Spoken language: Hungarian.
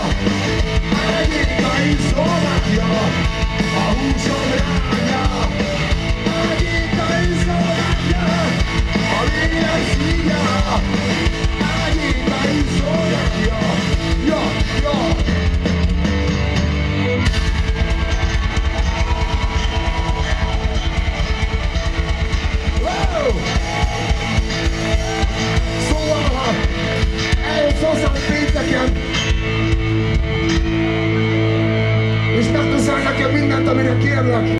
Szóval, Egyébként Szlovákia, a húsom rágya. A lényeg szíja. Egyébként Szlovákia, ja, ja. Szóval, eljött hozzám pénteken, también lo quiero.